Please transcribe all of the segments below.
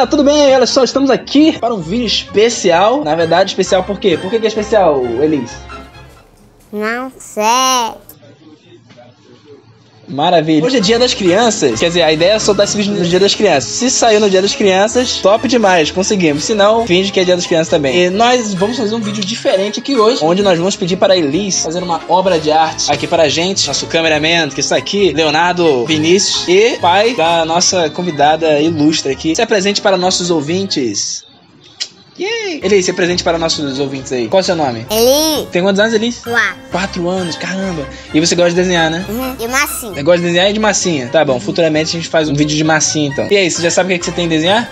galera, tudo bem? Olha só, estamos aqui para um vídeo especial. Na verdade, especial por quê? Por que, que é especial, Elis? Não sei. Maravilha. Hoje é dia das crianças. Quer dizer, a ideia é soltar esse vídeo no dia das crianças. Se saiu no dia das crianças, top demais, conseguimos. Se não, finge que é dia das crianças também. E nós vamos fazer um vídeo diferente aqui hoje, onde nós vamos pedir para a Elis fazer uma obra de arte aqui para a gente. Nosso cameraman que está aqui, Leonardo Vinícius, e pai da nossa convidada ilustre aqui. Se apresente para nossos ouvintes. Yay! Elis, se apresente para nossos ouvintes aí. Qual é o seu nome? Eli. Tem quantos anos, Elis? Quatro. Quatro anos, caramba. E você gosta de desenhar, né? Uhum. E massinha. Eu gosto de desenhar e de massinha. Tá bom, futuramente a gente faz um vídeo de massinha então. E aí, você já sabe o que, é que você tem que desenhar?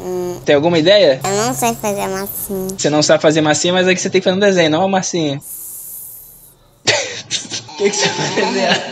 Hum, Tem alguma ideia? eu não sei fazer massinha. Você não sabe fazer massinha, mas é que você tem que fazer um desenho, não uma massinha. O que, que você vai desenhar?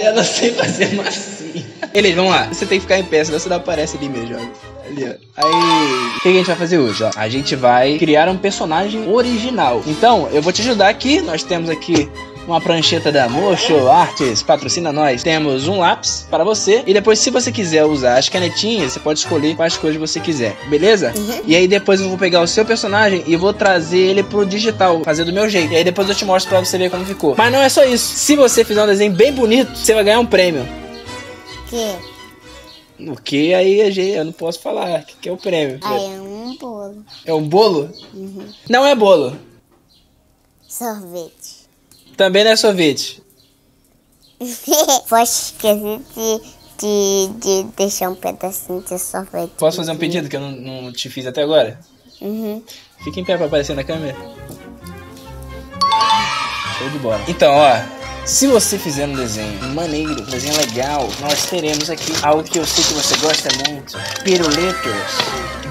Eu não sei fazer massinha. Beleza, vamos lá. Você tem que ficar em pé, senão você não aparece ali mesmo, ó. Aí, o que a gente vai fazer hoje, ó? A gente vai criar um personagem original. Então, eu vou te ajudar aqui. Nós temos aqui uma prancheta da Mocho Artes, patrocina nós. Temos um lápis para você. E depois, se você quiser usar as canetinhas, você pode escolher quais cores você quiser. Beleza? Uhum. E aí depois eu vou pegar o seu personagem e vou trazer ele pro digital, fazer do meu jeito. E aí depois eu te mostro pra você ver como ficou. Mas não é só isso. Se você fizer um desenho bem bonito, você vai ganhar um prêmio. Que? O que aí eu não posso falar. O que, que é o prêmio? Aí é um bolo. É um bolo? Uhum. Não é bolo. Sorvete. Também não é sorvete. Poxa, esqueci de, de, de deixar um pedacinho de sorvete. Posso fazer um pedido que eu não, não te fiz até agora? Uhum. Fica em pé pra aparecer na câmera. Show de bola. Então, ó. Se você fizer um desenho maneiro, um desenho legal, nós teremos aqui algo que eu sei que você gosta muito: piruletas,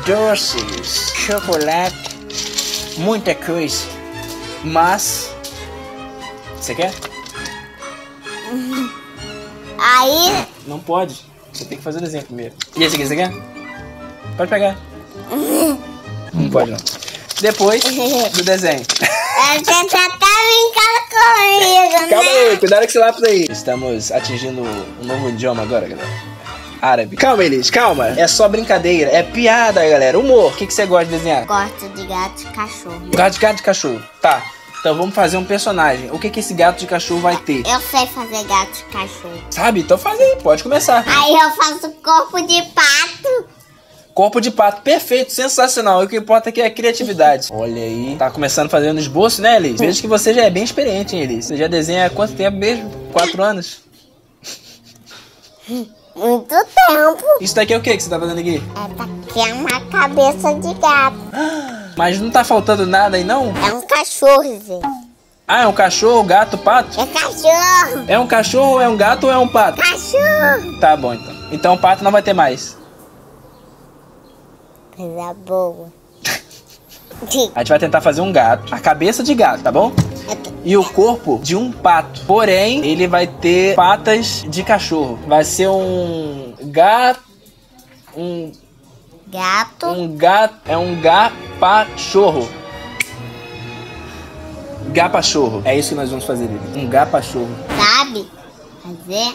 doces, chocolate, muita coisa. Mas. Você quer? Aí, Não pode. Você tem que fazer o desenho primeiro. E esse aqui, você quer? Pode pegar. Não pode, não. Depois do desenho. você já tá brincando Calma né? aí, cuidado com esse lápis aí. Estamos atingindo um novo idioma agora, galera. Árabe. Calma, Elis, calma. É só brincadeira, é piada, galera. Humor. O que, que você gosta de desenhar? Gosto de gato e cachorro. Gato de gato de cachorro. Tá. Então vamos fazer um personagem. O que, que esse gato de cachorro vai ter? Eu sei fazer gato e cachorro. Sabe? Então faz aí, pode começar. Aí eu faço corpo de pato. Corpo de pato, perfeito, sensacional. E o que importa aqui é a criatividade. Olha aí. Tá começando fazendo esboço, né, Elis? Vejo que você já é bem experiente, hein, Elis? Você já desenha há quanto tempo mesmo? Quatro anos? Muito tempo. Isso daqui é o que que você tá fazendo aqui? Essa aqui é uma cabeça de gato. Mas não tá faltando nada aí, não? É um cachorro, Zé. Ah, é um cachorro, gato, pato? É cachorro. É um cachorro, é um gato ou é um pato? Cachorro. Tá bom, então. Então o pato não vai ter mais. Coisa boa. A gente vai tentar fazer um gato. A cabeça de gato, tá bom? E o corpo de um pato. Porém, ele vai ter patas de cachorro. Vai ser um gato. Um, Gato. um gato. É um gapachorro. Gapachorro. É isso que nós vamos fazer, Lili. Um gapachorro. Sabe fazer?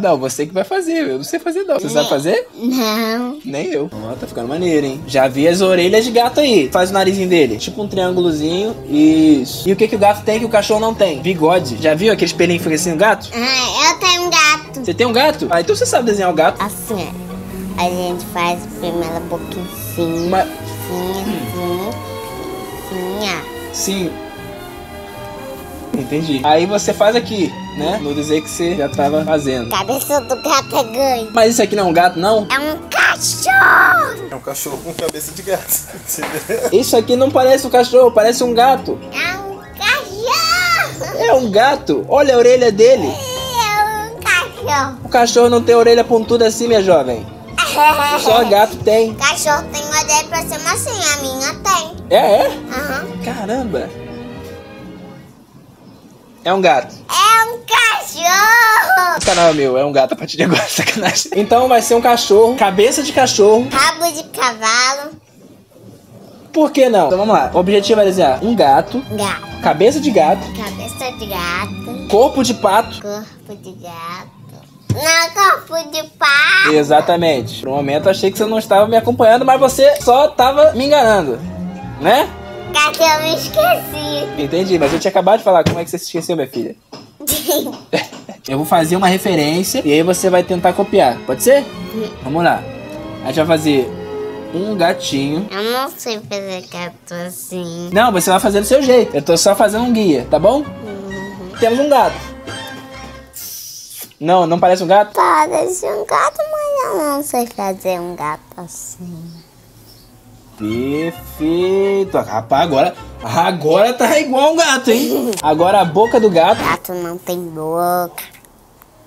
Não, você que vai fazer. Eu não sei fazer, não. Você sabe fazer? Não. Nem eu. Ó, tá ficando maneiro, hein? Já vi as orelhas de gato aí. Faz o narizinho dele. Tipo um triângulozinho. Isso. E o que, que o gato tem que o cachorro não tem? Bigode. Já viu aquele espelhinho que fica assim no gato? Ah, eu tenho um gato. Você tem um gato? Ah, então você sabe desenhar o gato. Assim, ó. A gente faz primeiro a boquinha. Mas. Assim, assim, assim, ó. Sim. Entendi. Aí você faz aqui, né? No desenho que você já tava fazendo. Cabeça do gato é ganho. Mas isso aqui não é um gato, não? É um cachorro. É um cachorro com cabeça de gato. Isso aqui não parece um cachorro, parece um gato. É um cachorro. É um gato. Olha a orelha dele. É um cachorro. O cachorro não tem orelha pontuda assim, minha jovem. Só gato tem. Cachorro tem orelha pra cima assim, a minha tem. É, é? Aham. Caramba! É um gato. É um cachorro. Esse canal é meu, é um gato a partir de agora, sacanagem. Então vai ser um cachorro, cabeça de cachorro. Rabo de cavalo. Por que não? Então vamos lá. O objetivo é desenhar um gato, Gato. cabeça de gato, Cabeça de gato. corpo de pato, Corpo de gato. Na corpo de pá. Exatamente. Por um momento eu achei que você não estava me acompanhando, mas você só estava me enganando. Né? Gato, eu me esqueci. Entendi, mas eu tinha acabado de falar. Como é que você se esqueceu, minha filha? Eu vou fazer uma referência e aí você vai tentar copiar. Pode ser? Vamos lá. A gente vai fazer um gatinho. Eu não sei fazer gato assim. Não, você vai fazer do seu jeito. Eu tô só fazendo um guia, tá bom? Temos um gato. Não, não parece um gato? Parece um gato, mas eu não sei fazer um gato assim. Perfeito. Rapaz, agora, agora tá igual um gato, hein? Agora a boca do gato. Gato não tem boca.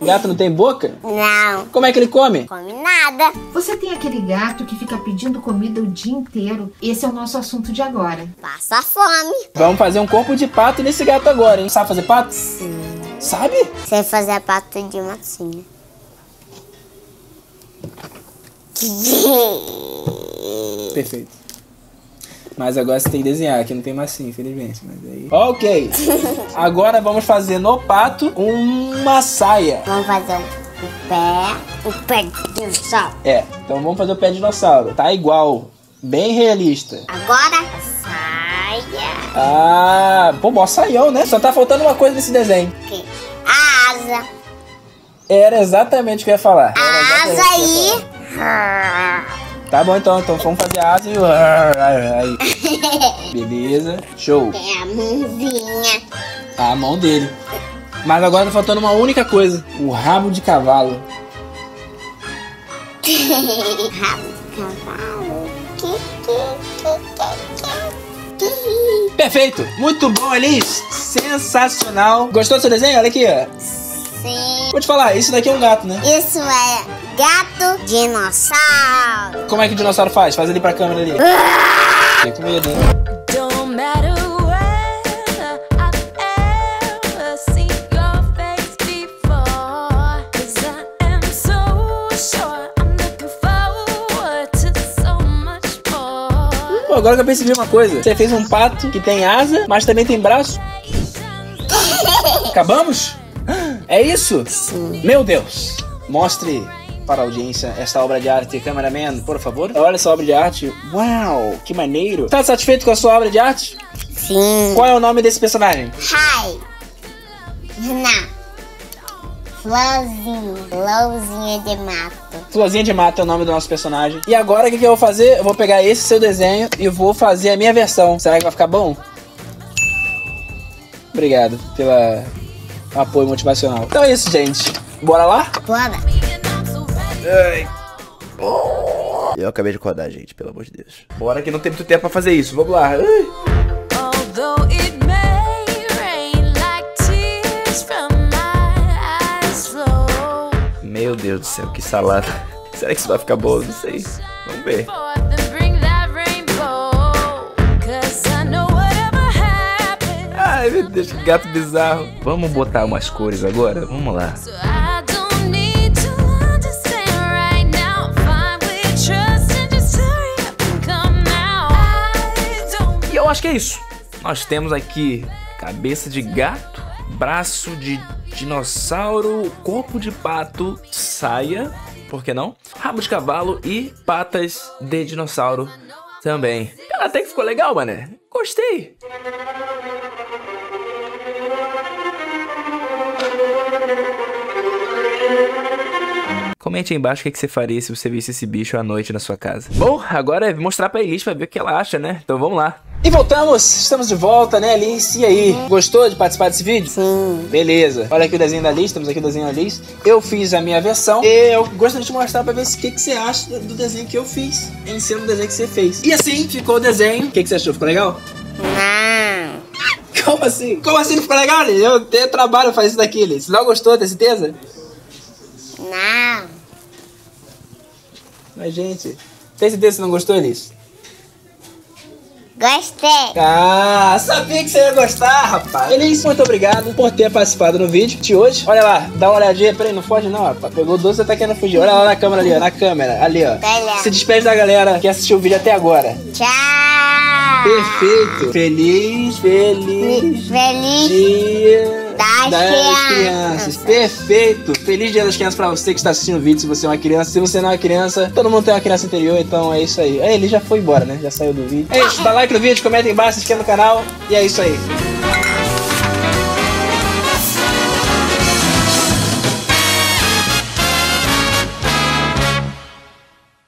Gato não tem boca? Não, Como é que ele come? come nada. Você tem aquele gato que fica pedindo comida o dia inteiro. Esse é o nosso assunto de agora. Passa fome. Vamos fazer um corpo de pato nesse gato agora, hein? Sabe fazer pato? Sim. Sabe? Sei fazer pato de massinha. Perfeito. Mas agora você tem que desenhar, aqui não tem massinha, infelizmente. Mas aí. Ok. Agora vamos fazer no pato uma saia. Vamos fazer o pé, o pé de sol. É, então vamos fazer o pé de dinossauro. Tá igual. Bem realista. Agora, saia. Ah, pô, mó saião, né? Só tá faltando uma coisa nesse desenho. Aqui. A asa. Era exatamente o que eu ia falar. A asa aí. Tá bom então, então vamos fazer asa e. Aí. Beleza. Show. Tem a mãozinha. A mão dele. Mas agora tá faltando uma única coisa: o rabo de cavalo. Rabo de cavalo. Que, que, que, que, que. Perfeito! Muito bom, Elis! Sensacional! Gostou do seu desenho? Olha aqui, ó. Sim. Vou te falar, isso daqui é um gato, né? Isso é gato dinossauro. Como é que o dinossauro faz? Faz ali pra câmera ali. Fiquei com medo, hein? Pô, agora que eu percebi uma coisa. Você fez um pato que tem asa, mas também tem braço. Acabamos? É isso? Sim. Meu Deus! Mostre para a audiência esta obra de arte, cameraman, por favor. Olha essa obra de arte. Uau, que maneiro. Tá satisfeito com a sua obra de arte? Sim. Qual é o nome desse personagem? Hi. Renan. Florzinha. Florzinha de mato. Florzinha de Mata é o nome do nosso personagem. E agora o que, que eu vou fazer? Eu vou pegar esse seu desenho e vou fazer a minha versão. Será que vai ficar bom? Obrigado pela apoio motivacional. Então é isso, gente. Bora lá? Bora. Eu acabei de acordar, gente, pelo amor de Deus. Bora que não tem muito tempo pra fazer isso. Vamos lá. Ai. Although it may rain like tears from my eyes flow. Meu Deus do céu, que salada. Será que isso vai ficar bom? Não sei. Vamos ver. Ai, meu Deus, que gato bizarro. Vamos botar umas cores agora? Vamos lá. E eu acho que é isso. Nós temos aqui cabeça de gato, braço de dinossauro, corpo de pato, saia, por que não? Rabo de cavalo e patas de dinossauro também. Cara, até que ficou legal, mané. Gostei. Comente aí embaixo o que, que você faria se você visse esse bicho à noite na sua casa. Bom, agora é mostrar pra Elis pra ver o que ela acha, né? Então vamos lá. E voltamos, estamos de volta, né, Alice? E aí, gostou de participar desse vídeo? Sim. Beleza. Olha aqui o desenho da Alice, temos aqui o desenho da Alice. Eu fiz a minha versão e eu gostaria de te mostrar pra ver o que, que você acha do desenho que eu fiz em cima do desenho que você fez. E assim ficou o desenho. O que, que você achou? Ficou legal? Não. Como assim? Como assim não ficou legal, Alice? Eu tenho trabalho pra fazer isso daqui, Alice. Não gostou, tem certeza? Não. Mas, gente, tem certeza que você não gostou, Alice? Gostei. Ah, sabia que você ia gostar, rapaz. Elis, muito obrigado por ter participado no vídeo de hoje. Olha lá, dá uma olhadinha. Peraí, não foge não, rapaz. Pegou o doce e tá querendo fugir. Olha lá na câmera ali, ó. Na câmera. Ali, ó. Se despede da galera que assistiu o vídeo até agora. Tchau. Perfeito. Feliz, feliz Feliz dia Das, das crianças. crianças. Perfeito. Feliz Dia das Crianças pra você que está assistindo o vídeo, se você é uma criança. Se você não é uma criança, todo mundo tem uma criança interior, então é isso aí. É, ele já foi embora, né? Já saiu do vídeo. É isso, dá like no vídeo, comenta aí embaixo, se inscreva no canal. E é isso aí.